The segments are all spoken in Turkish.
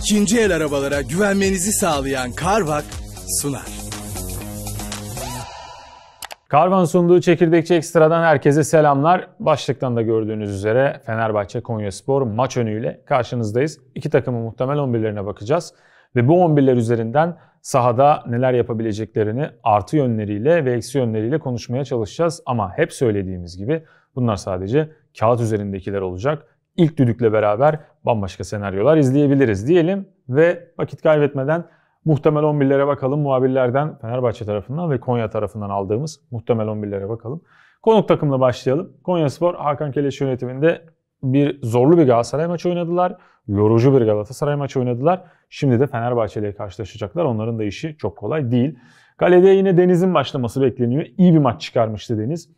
İkinci el arabalara güvenmenizi sağlayan Carvak sunar. Karvan sunduğu Çekirdekçi Ekstra'dan herkese selamlar. Başlıktan da gördüğünüz üzere Fenerbahçe Konyaspor maç önüyle karşınızdayız. İki takımın muhtemel 11'lerine bakacağız. Ve bu 11'ler üzerinden sahada neler yapabileceklerini artı yönleriyle ve eksi yönleriyle konuşmaya çalışacağız. Ama hep söylediğimiz gibi bunlar sadece kağıt üzerindekiler olacak. İlk düdükle beraber bambaşka senaryolar izleyebiliriz diyelim ve vakit kaybetmeden muhtemel 11'lere bakalım. Muhabirlerden Fenerbahçe tarafından ve Konya tarafından aldığımız muhtemel 11'lere bakalım. Konuk takımla başlayalım. Konya Spor Hakan Keleş yönetiminde bir zorlu bir Galatasaray maçı oynadılar. Yorucu bir Galatasaray maçı oynadılar. Şimdi de Fenerbahçe ile karşılaşacaklar. Onların da işi çok kolay değil. Kalede yine Deniz'in başlaması bekleniyor. İyi bir maç çıkarmıştı Deniz.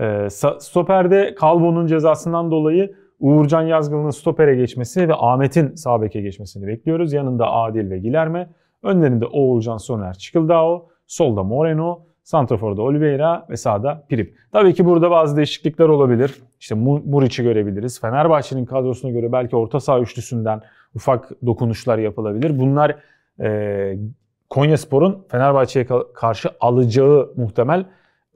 Ee, stoperde Calvo'nun cezasından dolayı Uğurcan Yazgın'ın stopere geçmesi ve Ahmet'in sağ geçmesini bekliyoruz. Yanında Adil ve Gilerme. Önlerinde Oğulcan Soner Çıkıldao. Solda Moreno. Santrafor'da Oliveira ve sağda Prip. Tabii ki burada bazı değişiklikler olabilir. İşte Muriç'i görebiliriz. Fenerbahçe'nin kadrosuna göre belki orta saha üçlüsünden ufak dokunuşlar yapılabilir. Bunlar e, Konya Spor'un Fenerbahçe'ye karşı alacağı muhtemel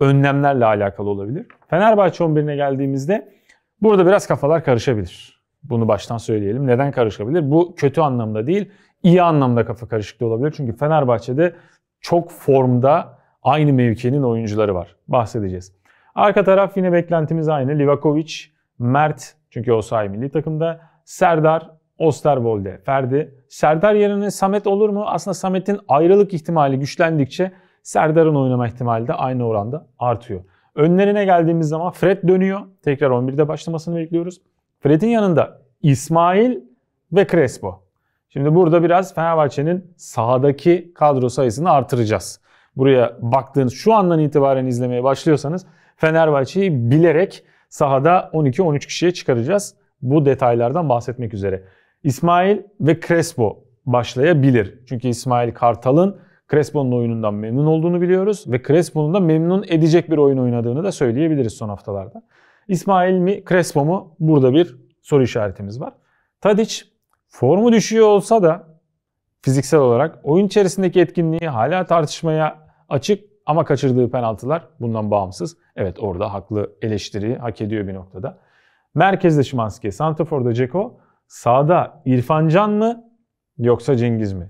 önlemlerle alakalı olabilir. Fenerbahçe 11'ine geldiğimizde burada biraz kafalar karışabilir. Bunu baştan söyleyelim. Neden karışabilir? Bu kötü anlamda değil, iyi anlamda kafa karışıklığı olabilir. Çünkü Fenerbahçe'de çok formda aynı mevkinin oyuncuları var. Bahsedeceğiz. Arka taraf yine beklentimiz aynı. Livakovic, Mert çünkü o sahi milli takımda. Serdar, Osterwolde, Ferdi. Serdar yerine Samet olur mu? Aslında Samet'in ayrılık ihtimali güçlendikçe Serdar'ın oynama ihtimali de aynı oranda artıyor. Önlerine geldiğimiz zaman Fred dönüyor. Tekrar 11'de başlamasını bekliyoruz. Fred'in yanında İsmail ve Crespo. Şimdi burada biraz Fenerbahçe'nin sahadaki kadro sayısını artıracağız. Buraya baktığınız şu andan itibaren izlemeye başlıyorsanız Fenerbahçe'yi bilerek sahada 12-13 kişiye çıkaracağız. Bu detaylardan bahsetmek üzere. İsmail ve Crespo başlayabilir. Çünkü İsmail Kartal'ın Crespo'nun oyunundan memnun olduğunu biliyoruz ve Crespo'nun da memnun edecek bir oyun oynadığını da söyleyebiliriz son haftalarda. İsmail mi Crespo mu? Burada bir soru işaretimiz var. Tadic formu düşüyor olsa da fiziksel olarak oyun içerisindeki etkinliği hala tartışmaya açık ama kaçırdığı penaltılar bundan bağımsız. Evet orada haklı eleştiri hak ediyor bir noktada. Merkezde Şimanski, Santrafor'da Ceko, sağda İrfan Can mı yoksa Cengiz mi?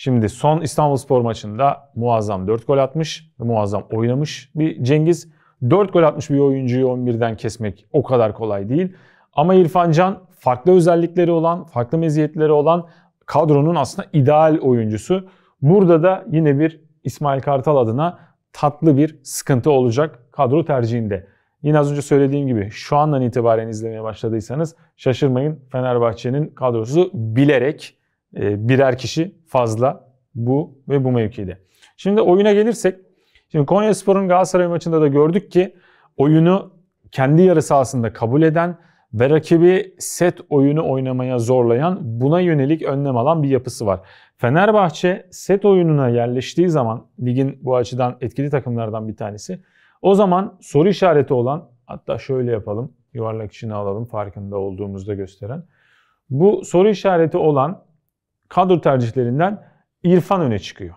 Şimdi son İstanbulspor maçında muazzam 4 gol atmış muazzam oynamış bir Cengiz. 4 gol atmış bir oyuncuyu 11'den kesmek o kadar kolay değil. Ama İrfan Can farklı özellikleri olan, farklı meziyetleri olan kadronun aslında ideal oyuncusu. Burada da yine bir İsmail Kartal adına tatlı bir sıkıntı olacak kadro tercihinde. Yine az önce söylediğim gibi şu andan itibaren izlemeye başladıysanız şaşırmayın Fenerbahçe'nin kadrosu bilerek birer kişi fazla bu ve bu mevkide. Şimdi oyuna gelirsek, şimdi Konyaspor'un Galatasaray maçında da gördük ki oyunu kendi yarı sahasında kabul eden ve rakibi set oyunu oynamaya zorlayan, buna yönelik önlem alan bir yapısı var. Fenerbahçe set oyununa yerleştiği zaman ligin bu açıdan etkili takımlardan bir tanesi. O zaman soru işareti olan hatta şöyle yapalım yuvarlak içine alalım farkında olduğumuzda gösteren. Bu soru işareti olan kadro tercihlerinden İrfan öne çıkıyor.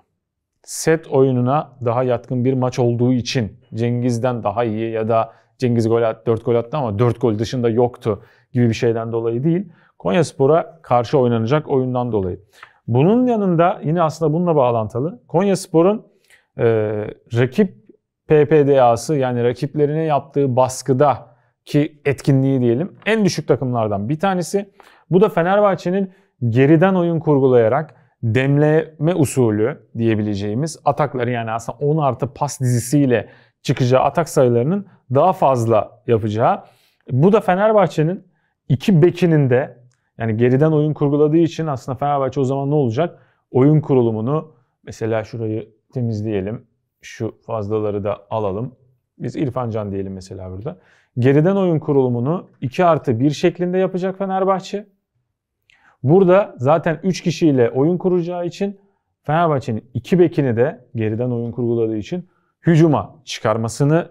Set oyununa daha yatkın bir maç olduğu için Cengiz'den daha iyi ya da Cengiz gol attı, 4 gol attı ama 4 gol dışında yoktu gibi bir şeyden dolayı değil. Konyaspor'a karşı oynanacak oyundan dolayı. Bunun yanında yine aslında bununla bağlantılı Konyaspor'un e, rakip PPDA'sı yani rakiplerine yaptığı baskıda ki etkinliği diyelim en düşük takımlardan bir tanesi. Bu da Fenerbahçe'nin geriden oyun kurgulayarak demleme usulü diyebileceğimiz atakları yani aslında 10 artı pas dizisiyle çıkacağı atak sayılarının daha fazla yapacağı. Bu da Fenerbahçe'nin iki bekinin de yani geriden oyun kurguladığı için aslında Fenerbahçe o zaman ne olacak? Oyun kurulumunu mesela şurayı temizleyelim. Şu fazlaları da alalım. Biz İrfan Can diyelim mesela burada. Geriden oyun kurulumunu 2 artı 1 şeklinde yapacak Fenerbahçe. Burada zaten 3 kişiyle oyun kuracağı için Fenerbahçe'nin 2 bekini de geriden oyun kurguladığı için hücuma çıkarmasını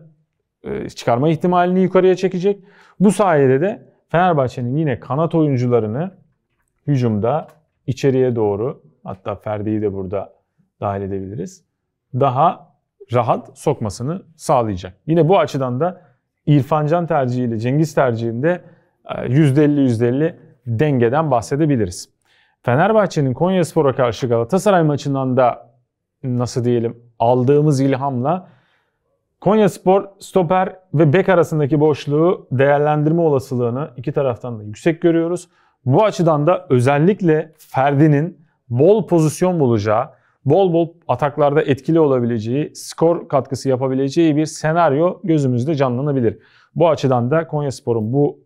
e, çıkarma ihtimalini yukarıya çekecek. Bu sayede de Fenerbahçe'nin yine kanat oyuncularını hücumda içeriye doğru hatta Ferdi'yi de burada dahil edebiliriz. Daha rahat sokmasını sağlayacak. Yine bu açıdan da İrfancan tercihiyle Cengiz tercihinde %50-%50 e, dengeden bahsedebiliriz. Fenerbahçe'nin Konyaspor'a karşı Galatasaray maçından da nasıl diyelim aldığımız ilhamla Konyaspor stoper ve bek arasındaki boşluğu değerlendirme olasılığını iki taraftan da yüksek görüyoruz. Bu açıdan da özellikle Ferdi'nin bol pozisyon bulacağı, bol bol ataklarda etkili olabileceği, skor katkısı yapabileceği bir senaryo gözümüzde canlanabilir. Bu açıdan da Konyaspor'un bu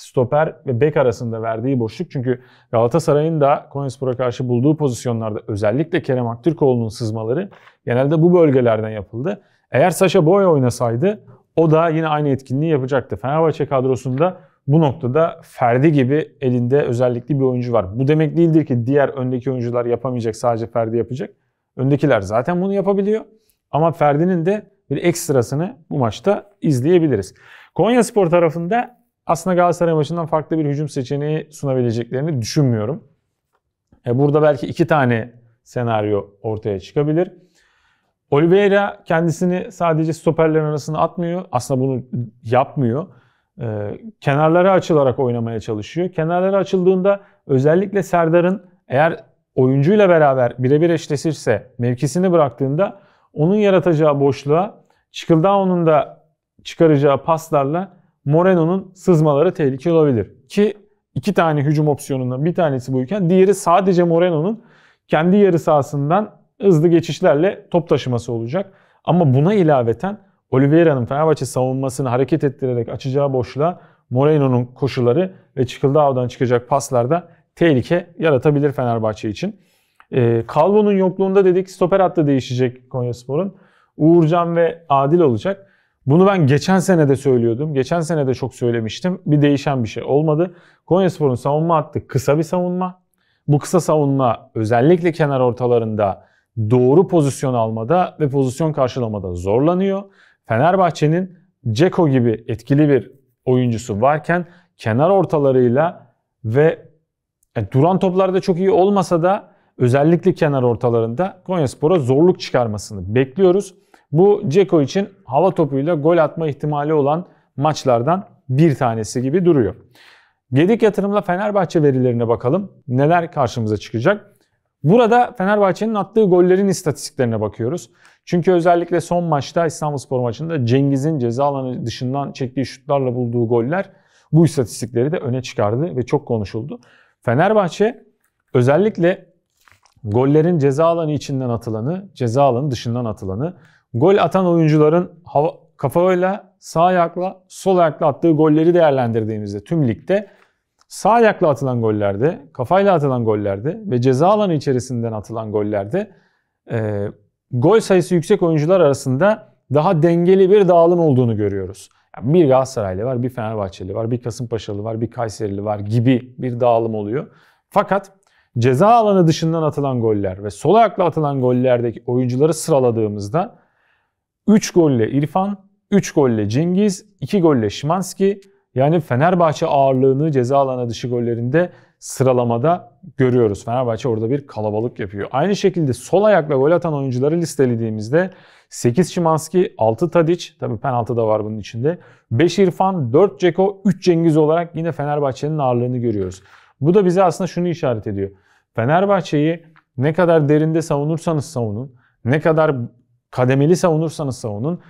stoper ve bek arasında verdiği boşluk. Çünkü Galatasaray'ın da Konyaspor'a karşı bulduğu pozisyonlarda özellikle Kerem Aktürkoğlu'nun sızmaları genelde bu bölgelerden yapıldı. Eğer Saşa Boy oynasaydı o da yine aynı etkinliği yapacaktı. Fenerbahçe kadrosunda bu noktada Ferdi gibi elinde özellikli bir oyuncu var. Bu demek değildir ki diğer öndeki oyuncular yapamayacak sadece Ferdi yapacak. Öndekiler zaten bunu yapabiliyor. Ama Ferdi'nin de bir ekstrasını bu maçta izleyebiliriz. Konya Spor tarafında aslında Galatasaray maçından farklı bir hücum seçeneği sunabileceklerini düşünmüyorum. E burada belki iki tane senaryo ortaya çıkabilir. Oliveira kendisini sadece stoperlerin arasına atmıyor. Aslında bunu yapmıyor. Ee, kenarlara açılarak oynamaya çalışıyor. Kenarlara açıldığında özellikle Serdar'ın eğer oyuncuyla beraber birebir eşleşirse mevkisini bıraktığında onun yaratacağı boşluğa Çıkıldao'nun da çıkaracağı paslarla Moreno'nun sızmaları tehlikeli olabilir. Ki iki tane hücum opsiyonundan bir tanesi buyken diğeri sadece Moreno'nun kendi yarı sahasından hızlı geçişlerle top taşıması olacak. Ama buna ilaveten Oliveira'nın Fenerbahçe savunmasını hareket ettirerek açacağı boşluğa Moreno'nun koşuları ve Çıkıldao'dan çıkacak paslarda tehlike yaratabilir Fenerbahçe için. E, Calvo'nun yokluğunda dedik stoper hattı değişecek Konyaspor'un. Uğurcan ve Adil olacak. Bunu ben geçen sene de söylüyordum. Geçen sene de çok söylemiştim. Bir değişen bir şey olmadı. Konyaspor'un savunma hattı kısa bir savunma. Bu kısa savunma özellikle kenar ortalarında doğru pozisyon almada ve pozisyon karşılamada zorlanıyor. Fenerbahçe'nin Ceko gibi etkili bir oyuncusu varken kenar ortalarıyla ve yani e, duran toplarda çok iyi olmasa da özellikle kenar ortalarında Konyaspor'a zorluk çıkarmasını bekliyoruz. Bu Ceko için hava topuyla gol atma ihtimali olan maçlardan bir tanesi gibi duruyor. Gedik yatırımla Fenerbahçe verilerine bakalım. Neler karşımıza çıkacak? Burada Fenerbahçe'nin attığı gollerin istatistiklerine bakıyoruz. Çünkü özellikle son maçta İstanbulspor maçında Cengiz'in ceza alanı dışından çektiği şutlarla bulduğu goller bu istatistikleri de öne çıkardı ve çok konuşuldu. Fenerbahçe özellikle gollerin ceza alanı içinden atılanı, ceza alanı dışından atılanı, gol atan oyuncuların hava, kafayla, sağ ayakla, sol ayakla attığı golleri değerlendirdiğimizde tüm ligde sağ ayakla atılan gollerde, kafayla atılan gollerde ve ceza alanı içerisinden atılan gollerde e, gol sayısı yüksek oyuncular arasında daha dengeli bir dağılım olduğunu görüyoruz. Yani bir Galatasaraylı var, bir Fenerbahçeli var, bir Kasımpaşalı var, bir Kayserili var gibi bir dağılım oluyor. Fakat ceza alanı dışından atılan goller ve sol ayakla atılan gollerdeki oyuncuları sıraladığımızda 3 golle İrfan, 3 golle Cengiz, 2 golle Şimanski, yani Fenerbahçe ağırlığını ceza alanı dışı gollerinde sıralamada görüyoruz. Fenerbahçe orada bir kalabalık yapıyor. Aynı şekilde sol ayakla gol atan oyuncuları listelediğimizde 8 Şimanski, 6 Tadic, tabi penaltı da var bunun içinde. 5 İrfan, 4 Ceko, 3 Cengiz olarak yine Fenerbahçe'nin ağırlığını görüyoruz. Bu da bize aslında şunu işaret ediyor. Fenerbahçe'yi ne kadar derinde savunursanız savunun, ne kadar kademeli savunursanız savunun,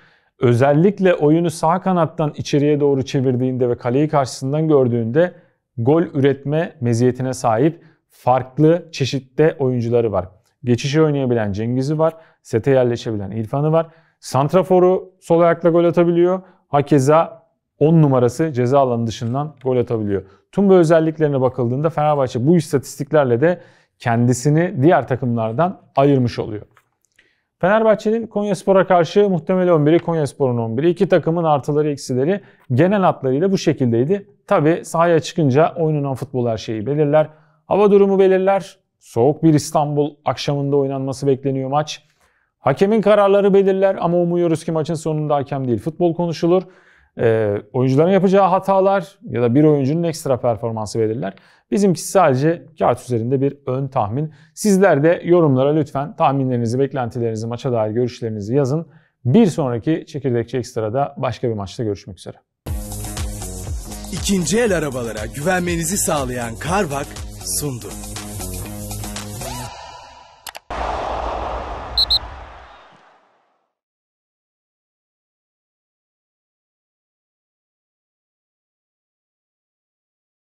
özellikle oyunu sağ kanattan içeriye doğru çevirdiğinde ve kaleyi karşısından gördüğünde gol üretme meziyetine sahip farklı çeşitte oyuncuları var. Geçişi oynayabilen Cengiz'i var. Sete yerleşebilen İrfan'ı var. Santrafor'u sol ayakla gol atabiliyor. Hakeza 10 numarası ceza alanı dışından gol atabiliyor. Tüm bu özelliklerine bakıldığında Fenerbahçe bu istatistiklerle de kendisini diğer takımlardan ayırmış oluyor. Fenerbahçe'nin Konyaspor'a karşı muhtemel 11'i Konyaspor'un 11'i. İki takımın artıları eksileri genel hatlarıyla bu şekildeydi. Tabi sahaya çıkınca oynanan futbol her şeyi belirler. Hava durumu belirler. Soğuk bir İstanbul akşamında oynanması bekleniyor maç. Hakemin kararları belirler ama umuyoruz ki maçın sonunda hakem değil futbol konuşulur. E, oyuncuların yapacağı hatalar ya da bir oyuncunun ekstra performansı belirler. Bizimkisi sadece kağıt üzerinde bir ön tahmin. Sizler de yorumlara lütfen tahminlerinizi, beklentilerinizi, maça dair görüşlerinizi yazın. Bir sonraki Çekirdekçi Ekstra'da başka bir maçta görüşmek üzere. İkinci el arabalara güvenmenizi sağlayan Carvak sundu.